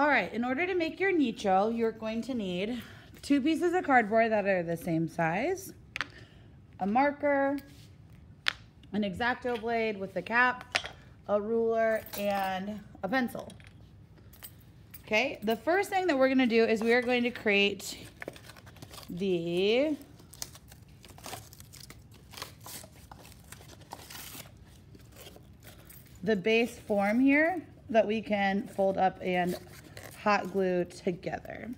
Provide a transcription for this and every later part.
All right, in order to make your nicho, you're going to need two pieces of cardboard that are the same size, a marker, an X-Acto blade with the cap, a ruler, and a pencil. Okay, the first thing that we're gonna do is we are going to create the the base form here that we can fold up and hot glue together.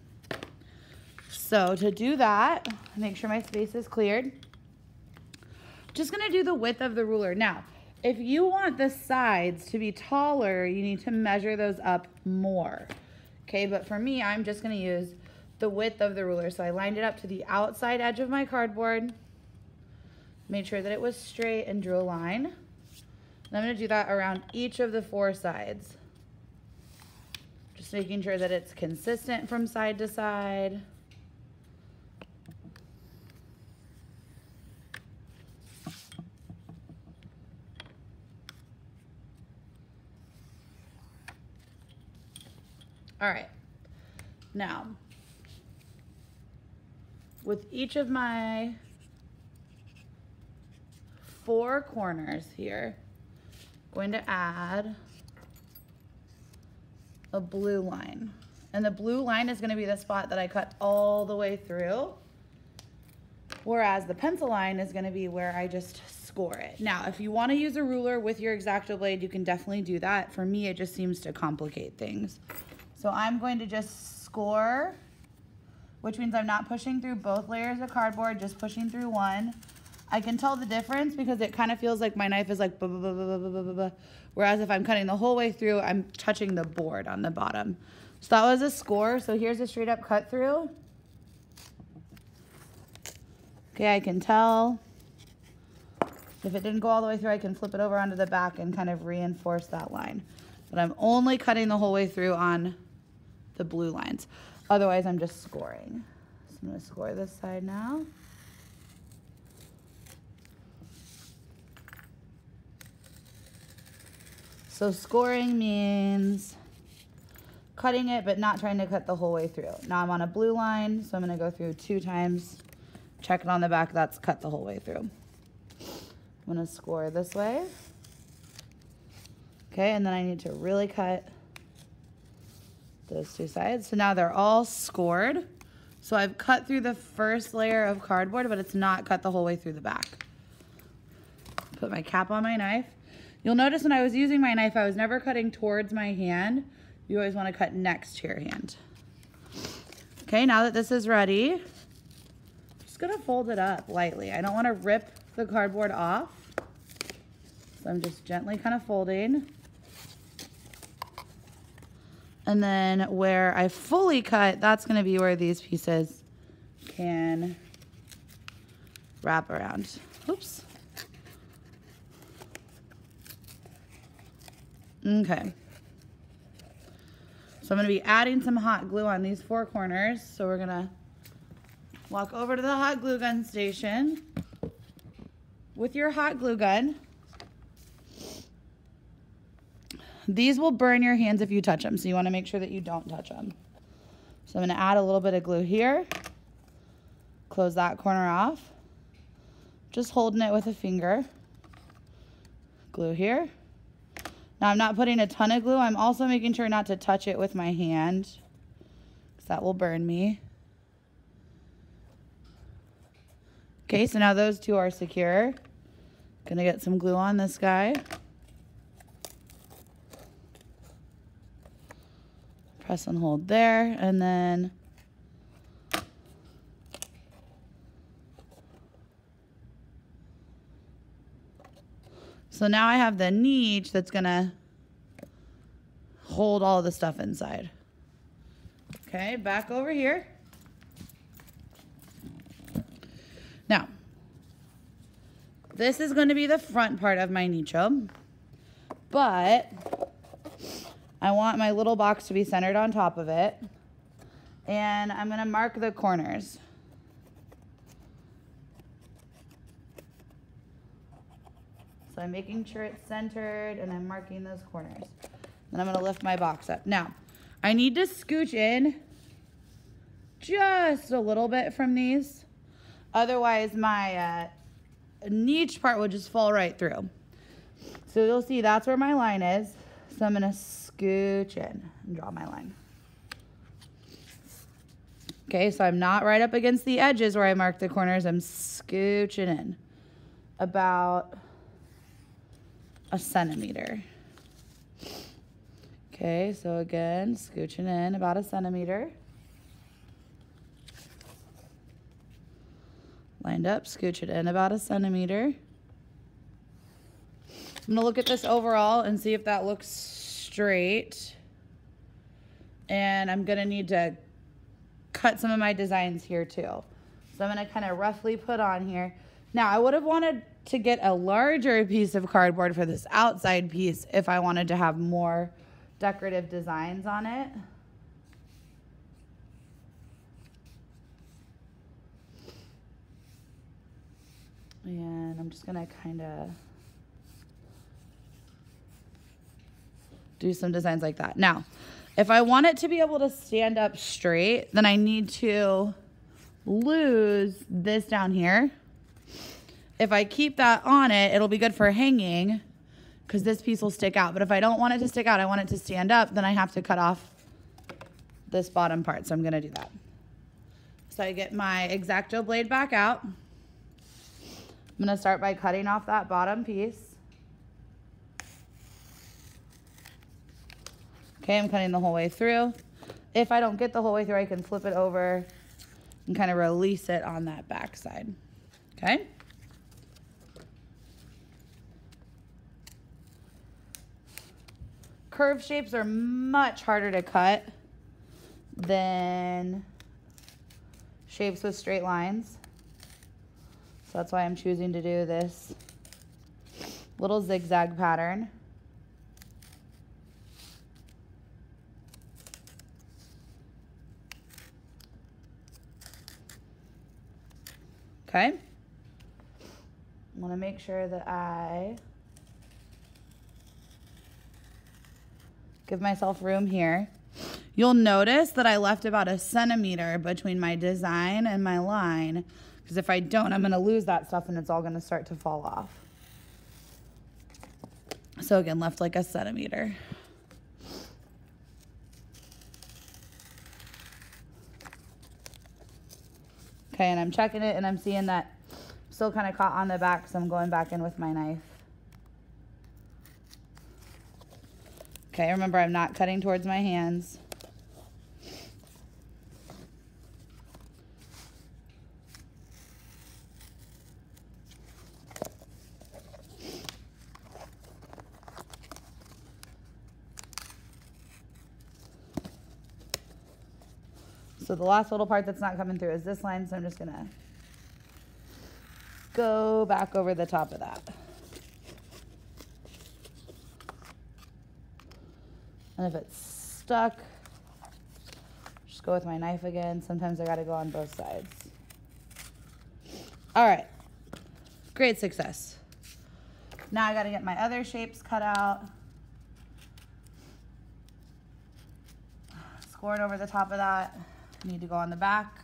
So to do that, make sure my space is cleared. Just gonna do the width of the ruler. Now, if you want the sides to be taller, you need to measure those up more. Okay, but for me, I'm just gonna use the width of the ruler. So I lined it up to the outside edge of my cardboard, made sure that it was straight and drew a line. And I'm gonna do that around each of the four sides. Just making sure that it's consistent from side to side. All right. Now, with each of my four corners here, I'm going to add a blue line. And the blue line is gonna be the spot that I cut all the way through. Whereas the pencil line is gonna be where I just score it. Now, if you wanna use a ruler with your X-Acto blade, you can definitely do that. For me, it just seems to complicate things. So I'm going to just score, which means I'm not pushing through both layers of cardboard, just pushing through one. I can tell the difference because it kind of feels like my knife is like blah, blah, blah, blah, blah, blah, blah, Whereas if I'm cutting the whole way through, I'm touching the board on the bottom. So that was a score. So here's a straight up cut through. Okay, I can tell. If it didn't go all the way through, I can flip it over onto the back and kind of reinforce that line. But I'm only cutting the whole way through on the blue lines. Otherwise, I'm just scoring. So I'm gonna score this side now. So scoring means cutting it, but not trying to cut the whole way through. Now I'm on a blue line, so I'm gonna go through two times, check it on the back, that's cut the whole way through. I'm gonna score this way. Okay, and then I need to really cut those two sides. So now they're all scored. So I've cut through the first layer of cardboard, but it's not cut the whole way through the back. Put my cap on my knife. You'll notice when I was using my knife, I was never cutting towards my hand. You always wanna cut next to your hand. Okay, now that this is ready, I'm just gonna fold it up lightly. I don't wanna rip the cardboard off. So I'm just gently kind of folding. And then where I fully cut, that's gonna be where these pieces can wrap around. Oops. Okay. So I'm gonna be adding some hot glue on these four corners. So we're gonna walk over to the hot glue gun station with your hot glue gun. These will burn your hands if you touch them, so you want to make sure that you don't touch them. So I'm going to add a little bit of glue here. Close that corner off. Just holding it with a finger. Glue here. Now I'm not putting a ton of glue. I'm also making sure not to touch it with my hand because that will burn me. Okay, so now those two are secure. Gonna get some glue on this guy. press and hold there and then So now I have the niche that's gonna hold all the stuff inside. Okay, back over here. Now, this is gonna be the front part of my nicho, but I want my little box to be centered on top of it. And I'm gonna mark the corners. So I'm making sure it's centered and I'm marking those corners. Then I'm gonna lift my box up. Now, I need to scooch in just a little bit from these. Otherwise, my uh, niche part will just fall right through. So you'll see that's where my line is. So I'm to scooch in and draw my line. Okay, so I'm not right up against the edges where I mark the corners. I'm scooching in about a centimeter. Okay, so again, scooching in about a centimeter. Lined up, scooch it in about a centimeter. I'm gonna look at this overall and see if that looks straight. And I'm gonna need to cut some of my designs here too. So I'm gonna kind of roughly put on here. Now I would have wanted to get a larger piece of cardboard for this outside piece if I wanted to have more decorative designs on it. And I'm just gonna kind of do some designs like that. Now, if I want it to be able to stand up straight, then I need to lose this down here. If I keep that on it, it'll be good for hanging because this piece will stick out. But if I don't want it to stick out, I want it to stand up, then I have to cut off this bottom part. So I'm gonna do that. So I get my X-Acto blade back out. I'm gonna start by cutting off that bottom piece. Okay, I'm cutting the whole way through. If I don't get the whole way through, I can flip it over and kind of release it on that back side. Okay? Curve shapes are much harder to cut than shapes with straight lines. So that's why I'm choosing to do this little zigzag pattern. Okay. I want to make sure that I give myself room here. You'll notice that I left about a centimeter between my design and my line because if I don't, I'm going to lose that stuff and it's all going to start to fall off. So again, left like a centimeter. Okay, and I'm checking it and I'm seeing that I'm still kind of caught on the back, so I'm going back in with my knife. Okay, remember I'm not cutting towards my hands. So the last little part that's not coming through is this line, so I'm just gonna go back over the top of that. And if it's stuck, just go with my knife again. Sometimes I gotta go on both sides. All right, great success. Now I gotta get my other shapes cut out. Score it over the top of that. Need to go on the back.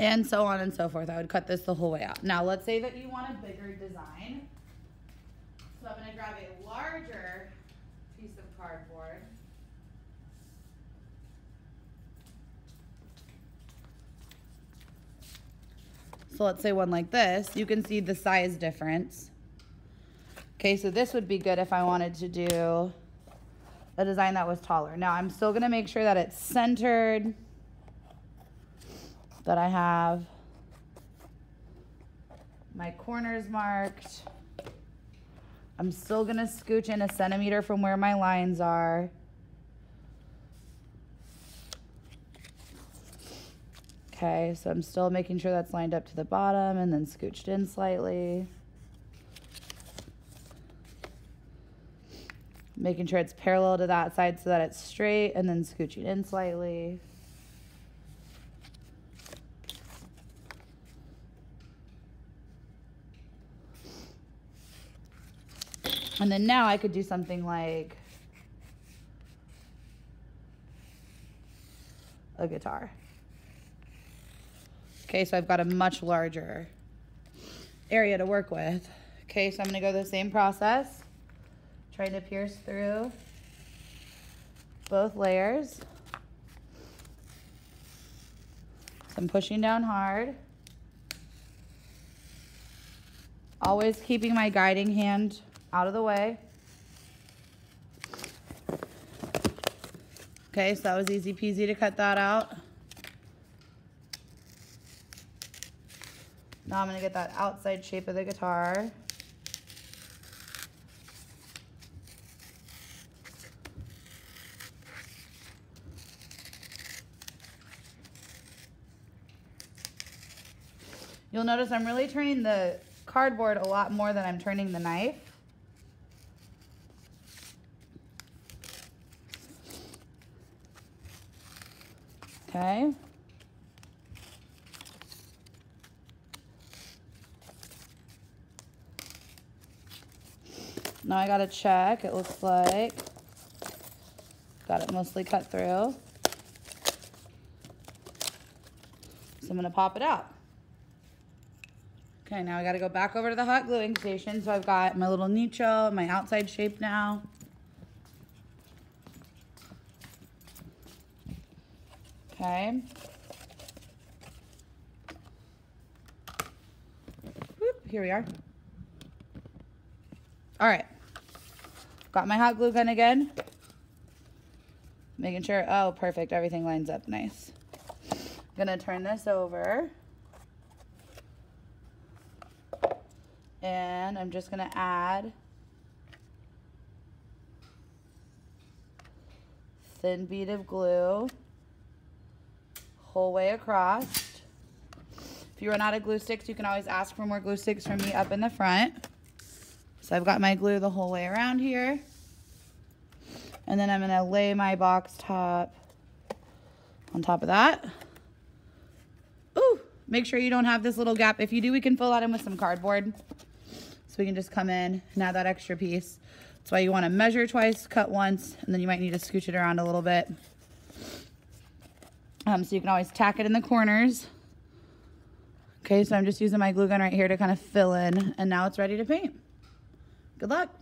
And so on and so forth. I would cut this the whole way out. Now, let's say that you want a bigger design. So I'm to grab a larger piece of cardboard. So let's say one like this, you can see the size difference. Okay, so this would be good if I wanted to do a design that was taller. Now I'm still gonna make sure that it's centered, that I have my corners marked. I'm still gonna scooch in a centimeter from where my lines are. Okay, so I'm still making sure that's lined up to the bottom and then scooched in slightly. Making sure it's parallel to that side so that it's straight and then scooching in slightly. And then now I could do something like a guitar. Okay, so I've got a much larger area to work with. Okay, so I'm gonna go the same process, trying to pierce through both layers. So I'm pushing down hard. Always keeping my guiding hand out of the way. Okay, so that was easy peasy to cut that out. Now I'm gonna get that outside shape of the guitar. You'll notice I'm really turning the cardboard a lot more than I'm turning the knife. Okay. Now I gotta check, it looks like. Got it mostly cut through. So I'm gonna pop it out. Okay, now I gotta go back over to the hot gluing station. So I've got my little nicho, my outside shape now. Okay. Whoop, here we are. All right. Got my hot glue gun again. Making sure, oh, perfect. Everything lines up nice. I'm gonna turn this over. And I'm just gonna add thin bead of glue whole way across. If you run out of glue sticks, you can always ask for more glue sticks from me up in the front. So I've got my glue the whole way around here. And then I'm gonna lay my box top on top of that. Ooh, make sure you don't have this little gap. If you do, we can fill that in with some cardboard. So we can just come in and add that extra piece. That's why you wanna measure twice, cut once, and then you might need to scooch it around a little bit. Um, so you can always tack it in the corners. Okay, so I'm just using my glue gun right here to kind of fill in, and now it's ready to paint. Good luck.